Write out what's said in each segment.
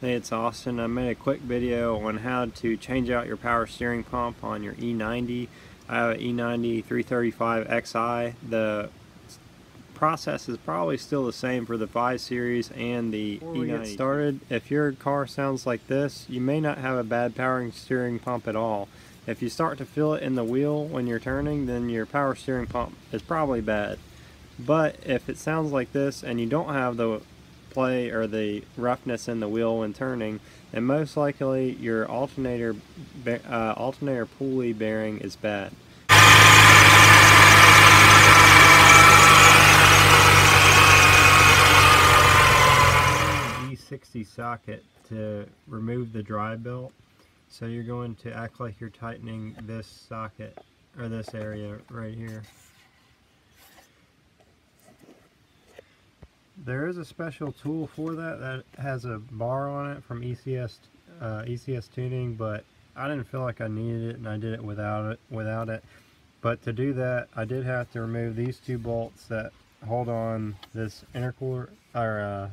Hey, it's Austin. I made a quick video on how to change out your power steering pump on your E90. I have an E90 335xi. The process is probably still the same for the 5 Series and the Before E90. get started, if your car sounds like this, you may not have a bad power steering pump at all. If you start to feel it in the wheel when you're turning, then your power steering pump is probably bad. But if it sounds like this and you don't have the play or the roughness in the wheel when turning, and most likely your alternator uh, alternator pulley bearing is bad. E60 socket to remove the drive belt. So you're going to act like you're tightening this socket or this area right here. There is a special tool for that that has a bar on it from ECS uh, ECS tuning, but I didn't feel like I needed it, and I did it without it. Without it, but to do that, I did have to remove these two bolts that hold on this intercooler or uh,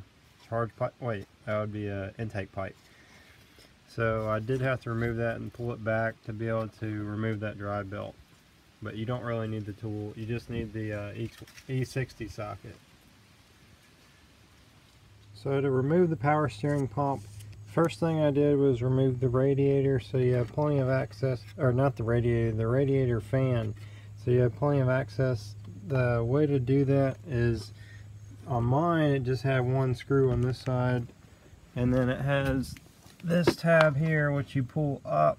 charge pipe. Wait, that would be a intake pipe. So I did have to remove that and pull it back to be able to remove that drive belt. But you don't really need the tool. You just need the uh, E60 socket. So to remove the power steering pump, first thing I did was remove the radiator so you have plenty of access, or not the radiator, the radiator fan. So you have plenty of access. The way to do that is, on mine it just had one screw on this side, and then it has this tab here which you pull up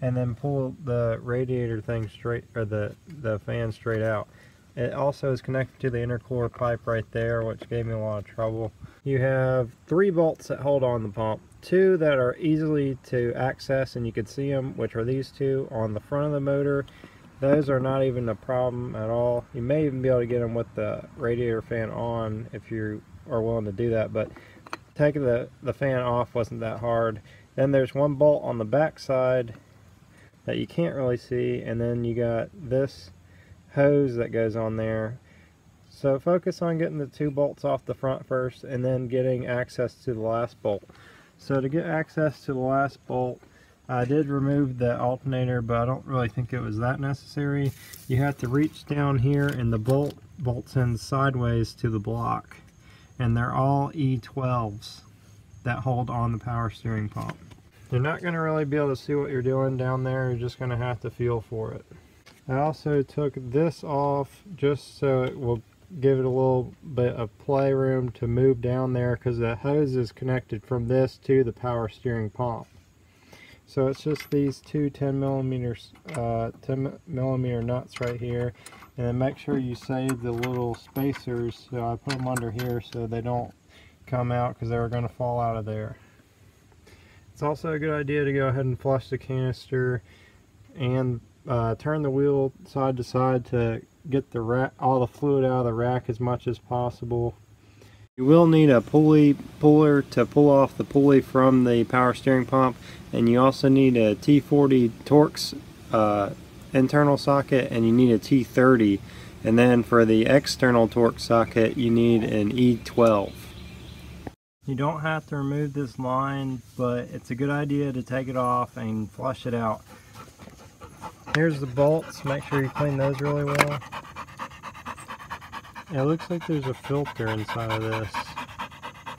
and then pull the radiator thing straight, or the, the fan straight out. It also is connected to the intercooler pipe right there, which gave me a lot of trouble. You have three bolts that hold on the pump. Two that are easily to access, and you can see them, which are these two on the front of the motor. Those are not even a problem at all. You may even be able to get them with the radiator fan on if you are willing to do that, but taking the, the fan off wasn't that hard. Then there's one bolt on the back side that you can't really see, and then you got this hose that goes on there. So focus on getting the two bolts off the front first and then getting access to the last bolt. So to get access to the last bolt, I did remove the alternator, but I don't really think it was that necessary. You have to reach down here and the bolt bolts in sideways to the block. And they're all E12s that hold on the power steering pump. You're not going to really be able to see what you're doing down there, you're just going to have to feel for it. I also took this off just so it will give it a little bit of playroom to move down there because the hose is connected from this to the power steering pump. So it's just these two 10 millimeters, uh, 10 millimeter nuts right here. And then make sure you save the little spacers. So I put them under here so they don't come out because they're going to fall out of there. It's also a good idea to go ahead and flush the canister and uh, turn the wheel side to side to get the rack, all the fluid out of the rack as much as possible. You will need a pulley puller to pull off the pulley from the power steering pump and you also need a T40 Torx uh, internal socket and you need a T30 and then for the external Torx socket you need an E12. You don't have to remove this line but it's a good idea to take it off and flush it out. Here's the bolts. Make sure you clean those really well. It looks like there's a filter inside of this.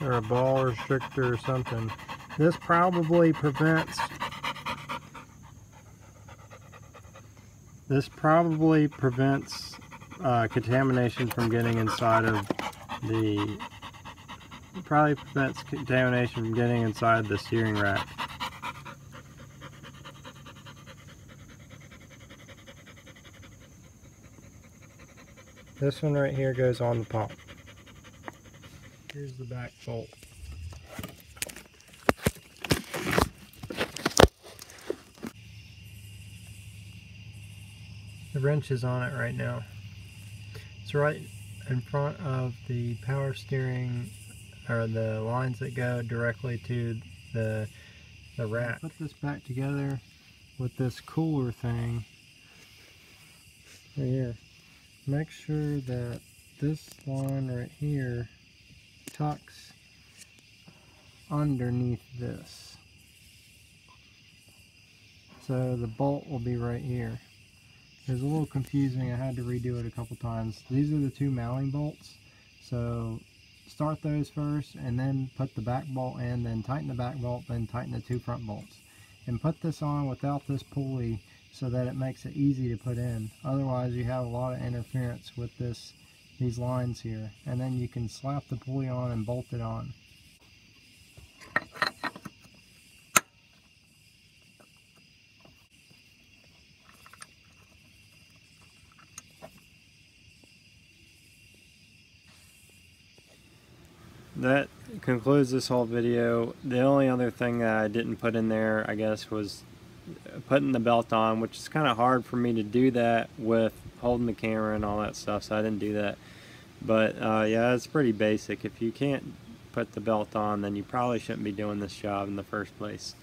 Or a ball restrictor or something. This probably prevents this probably prevents uh, contamination from getting inside of the probably prevents contamination from getting inside the steering rack. This one right here goes on the pump. Here's the back bolt. The wrench is on it right now. It's right in front of the power steering or the lines that go directly to the the rack. Put this back together with this cooler thing right here make sure that this line right here tucks underneath this. So the bolt will be right here. It was a little confusing. I had to redo it a couple times. These are the two mounting bolts. So start those first and then put the back bolt in, then tighten the back bolt, then tighten the two front bolts. And put this on without this pulley so that it makes it easy to put in. Otherwise you have a lot of interference with this these lines here. And then you can slap the pulley on and bolt it on. that concludes this whole video. The only other thing that I didn't put in there, I guess, was putting the belt on, which is kind of hard for me to do that with holding the camera and all that stuff, so I didn't do that. But uh, yeah, it's pretty basic. If you can't put the belt on, then you probably shouldn't be doing this job in the first place.